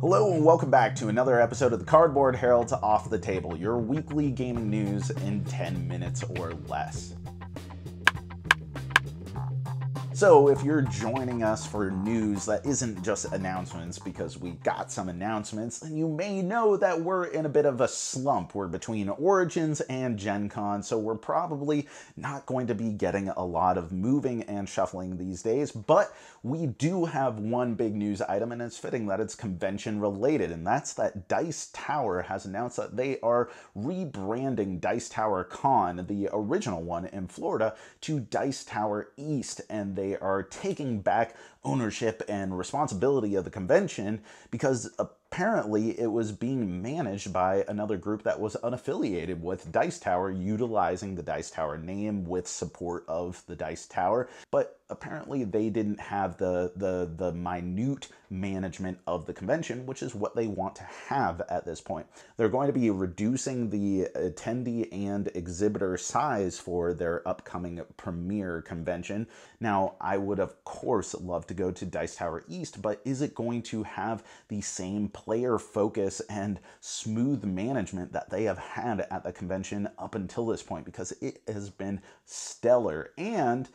Hello and welcome back to another episode of the Cardboard Herald's Off the Table, your weekly gaming news in 10 minutes or less. So, if you're joining us for news that isn't just announcements because we got some announcements, then you may know that we're in a bit of a slump. We're between Origins and Gen Con, so we're probably not going to be getting a lot of moving and shuffling these days. But we do have one big news item, and it's fitting that it's convention related, and that's that Dice Tower has announced that they are rebranding Dice Tower Con, the original one in Florida, to Dice Tower East, and they are taking back ownership and responsibility of the convention because apparently it was being managed by another group that was unaffiliated with Dice Tower, utilizing the Dice Tower name with support of the Dice Tower. But apparently they didn't have the the the minute management of the convention, which is what they want to have at this point. They're going to be reducing the attendee and exhibitor size for their upcoming premiere convention. Now, I would of course love to go to Dice Tower East, but is it going to have the same player focus and smooth management that they have had at the convention up until this point? Because it has been stellar. And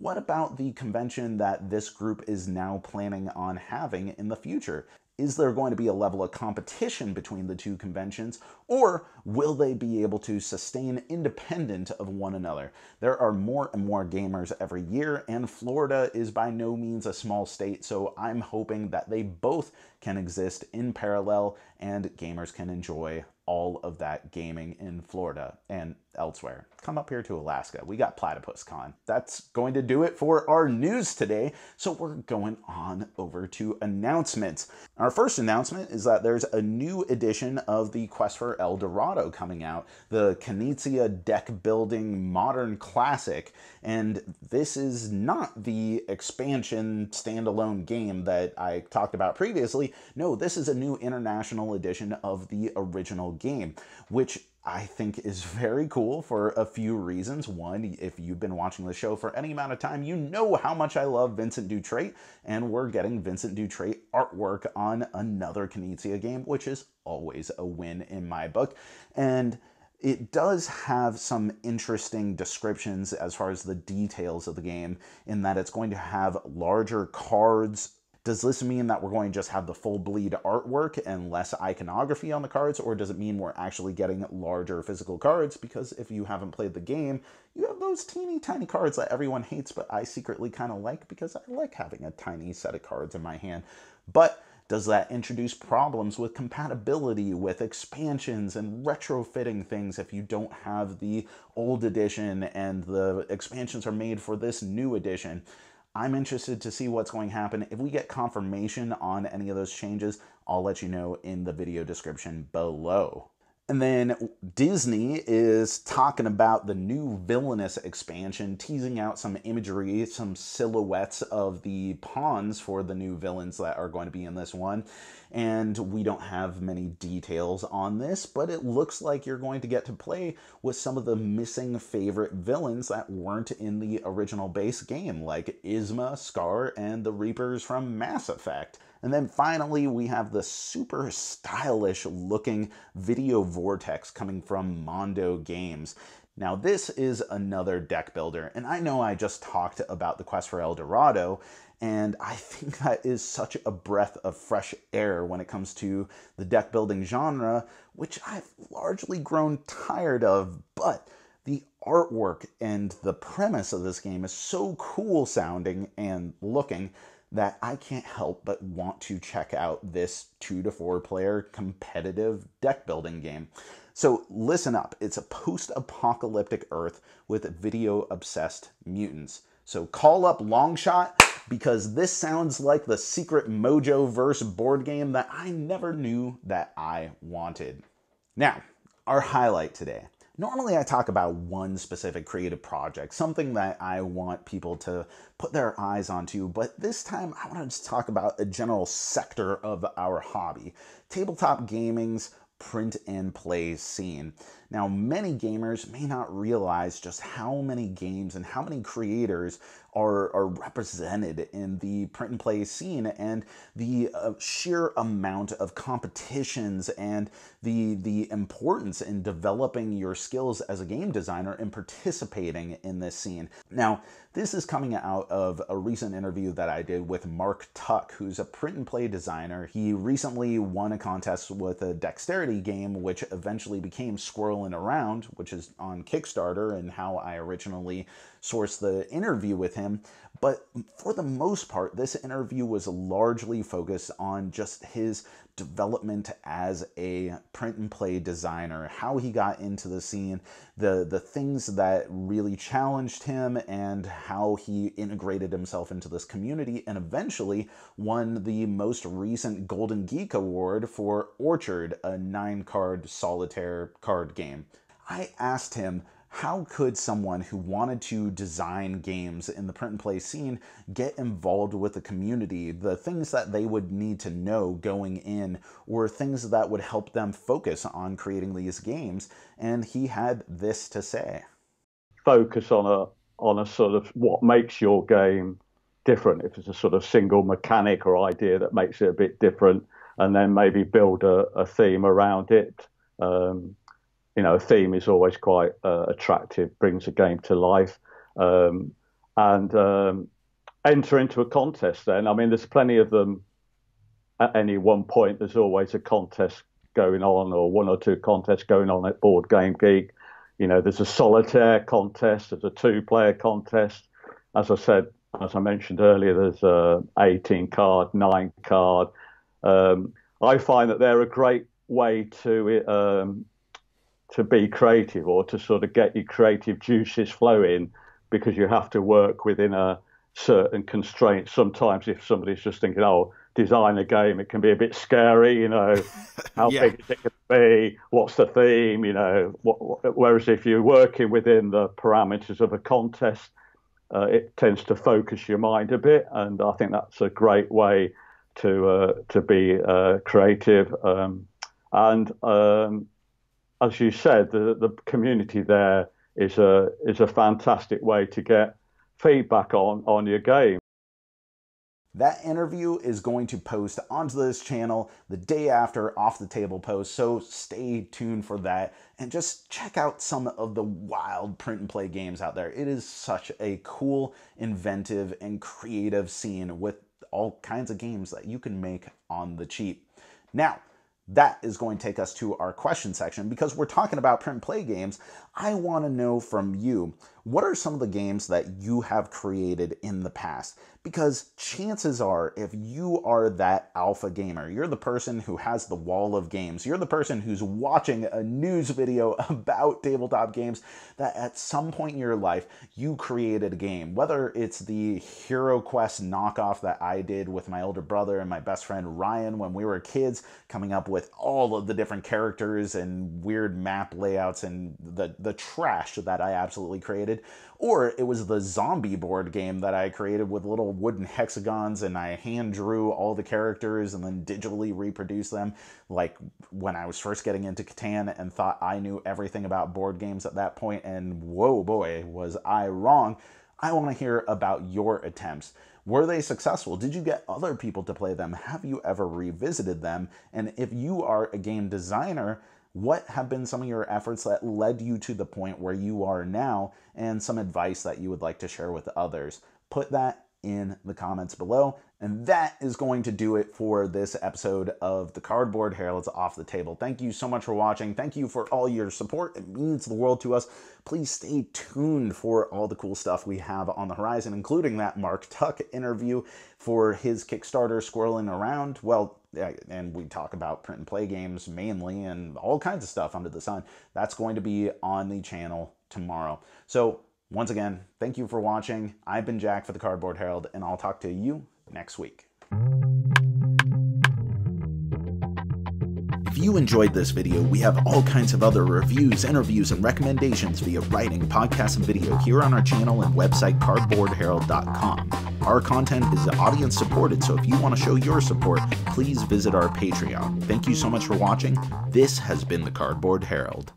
what about the convention that this group is now planning on having in the future? Is there going to be a level of competition between the two conventions, or will they be able to sustain independent of one another? There are more and more gamers every year, and Florida is by no means a small state, so I'm hoping that they both can exist in parallel and gamers can enjoy all of that gaming in Florida and elsewhere. Come up here to Alaska. We got Platypus Con. That's going to do it for our news today. So we're going on over to announcements. Our first announcement is that there's a new edition of the Quest for El Dorado coming out, the Knizia deck building modern classic. And this is not the expansion standalone game that I talked about previously. No, this is a new international edition of the original game, which I think is very cool for a few reasons. One, if you've been watching the show for any amount of time, you know how much I love Vincent Dutrait, and we're getting Vincent Dutrait artwork on another Knizia game, which is always a win in my book. And it does have some interesting descriptions as far as the details of the game, in that it's going to have larger cards does this mean that we're going to just have the full bleed artwork and less iconography on the cards, or does it mean we're actually getting larger physical cards? Because if you haven't played the game, you have those teeny tiny cards that everyone hates, but I secretly kind of like because I like having a tiny set of cards in my hand. But does that introduce problems with compatibility with expansions and retrofitting things if you don't have the old edition and the expansions are made for this new edition? I'm interested to see what's going to happen. If we get confirmation on any of those changes, I'll let you know in the video description below. And then Disney is talking about the new Villainous expansion, teasing out some imagery, some silhouettes of the pawns for the new villains that are going to be in this one. And we don't have many details on this, but it looks like you're going to get to play with some of the missing favorite villains that weren't in the original base game, like Yzma, Scar, and the Reapers from Mass Effect. And then finally, we have the super stylish looking Video Vortex coming from Mondo Games. Now, this is another deck builder, and I know I just talked about the Quest for El Dorado, and I think that is such a breath of fresh air when it comes to the deck building genre, which I've largely grown tired of, but the artwork and the premise of this game is so cool sounding and looking that I can't help but want to check out this two to four player competitive deck building game. So listen up, it's a post apocalyptic Earth with video obsessed mutants. So call up Longshot because this sounds like the secret Mojo verse board game that I never knew that I wanted. Now, our highlight today Normally, I talk about one specific creative project, something that I want people to put their eyes onto, but this time I want to talk about a general sector of our hobby. Tabletop gaming's print and play scene. Now, many gamers may not realize just how many games and how many creators are, are represented in the print and play scene and the uh, sheer amount of competitions and the the importance in developing your skills as a game designer and participating in this scene. Now, this is coming out of a recent interview that I did with Mark Tuck, who's a print and play designer. He recently won a contest with a dexterity game, which eventually became Squirrelin' Around, which is on Kickstarter and how I originally sourced the interview with him. But for the most part, this interview was largely focused on just his development as a print and play designer, how he got into the scene, the the things that really challenged him and how he integrated himself into this community and eventually won the most recent Golden Geek Award for Orchard, a 9-card solitaire card game. I asked him how could someone who wanted to design games in the print and play scene get involved with the community? The things that they would need to know going in, or things that would help them focus on creating these games. And he had this to say Focus on a on a sort of what makes your game different. If it's a sort of single mechanic or idea that makes it a bit different, and then maybe build a, a theme around it. Um, you know, a theme is always quite uh, attractive, brings a game to life, um, and um, enter into a contest. Then, I mean, there's plenty of them. At any one point, there's always a contest going on, or one or two contests going on at Board Game Geek. You know, there's a solitaire contest, there's a two-player contest. As I said, as I mentioned earlier, there's a 18 card, nine card. Um, I find that they're a great way to um, to be creative or to sort of get your creative juices flowing because you have to work within a certain constraint. Sometimes if somebody's just thinking, oh, design a game, it can be a bit scary, you know, how yeah. big is it going to be? What's the theme? You know, what, whereas if you're working within the parameters of a contest, uh, it tends to focus your mind a bit. And I think that's a great way to, uh, to be uh, creative. Um, and um, as you said, the, the community there is a is a fantastic way to get feedback on on your game. That interview is going to post onto this channel the day after off the table post, so stay tuned for that and just check out some of the wild print and play games out there. It is such a cool, inventive, and creative scene with all kinds of games that you can make on the cheap. Now, that is going to take us to our question section because we're talking about print and play games. I want to know from you what are some of the games that you have created in the past? Because chances are, if you are that alpha gamer, you're the person who has the wall of games, you're the person who's watching a news video about tabletop games, that at some point in your life, you created a game. Whether it's the Hero Quest knockoff that I did with my older brother and my best friend Ryan when we were kids, coming up with all of the different characters and weird map layouts and the, the trash that I absolutely created or it was the zombie board game that I created with little wooden hexagons and I hand drew all the characters and then digitally reproduced them. Like when I was first getting into Catan and thought I knew everything about board games at that point, and whoa boy, was I wrong. I want to hear about your attempts. Were they successful? Did you get other people to play them? Have you ever revisited them? And if you are a game designer, what have been some of your efforts that led you to the point where you are now and some advice that you would like to share with others? Put that in the comments below. And that is going to do it for this episode of the Cardboard Heralds Off the Table. Thank you so much for watching. Thank you for all your support. It means the world to us. Please stay tuned for all the cool stuff we have on the horizon, including that Mark Tuck interview for his Kickstarter Squirrelin' Around. Well, and we talk about print and play games mainly and all kinds of stuff under the sun. That's going to be on the channel tomorrow. So once again, thank you for watching. I've been Jack for the Cardboard Herald, and I'll talk to you next week. If you enjoyed this video, we have all kinds of other reviews, interviews, and recommendations via writing, podcast, and video here on our channel and website cardboardherald.com. Our content is audience supported, so if you want to show your support, please visit our Patreon. Thank you so much for watching. This has been the Cardboard Herald.